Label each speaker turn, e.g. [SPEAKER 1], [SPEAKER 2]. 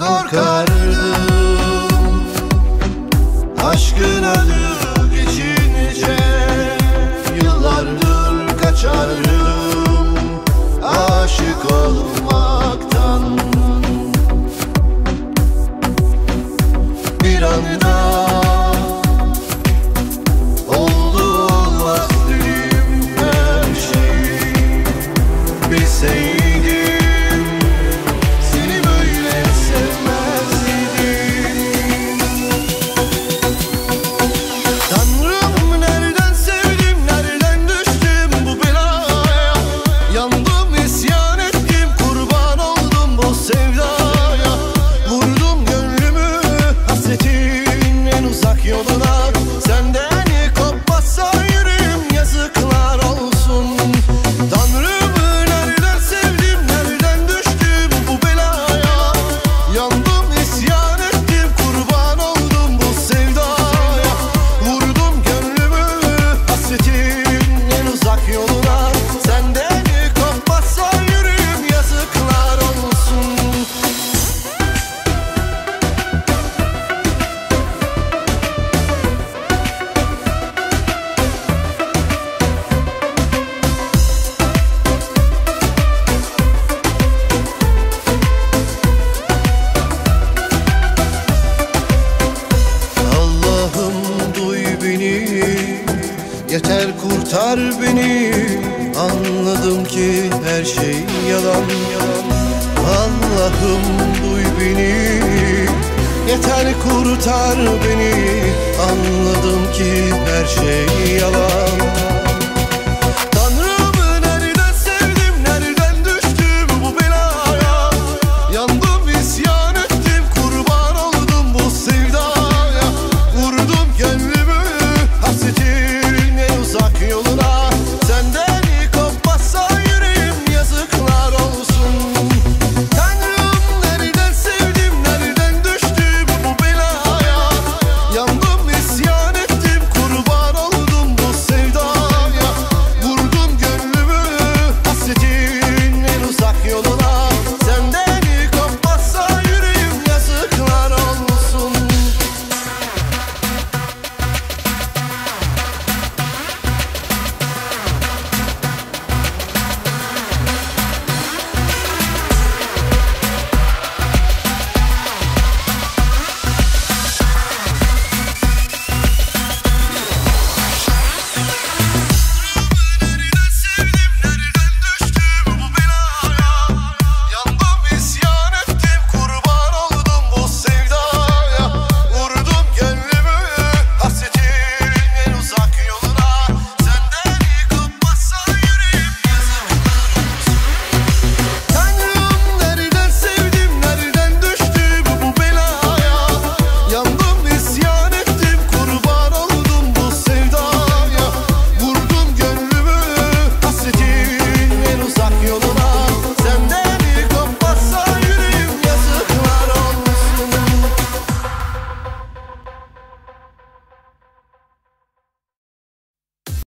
[SPEAKER 1] korkardım Aşkın adı geçince Yıllardır kaçardım Aşık olmaktan. Bir anda Oldu olmaz dilim her şey. Bilseydim Yeter kurtar beni. Anladım ki her şey yalan. Allah'ım duy beni. Yeter kurtar beni. Anladım ki her şey yalan.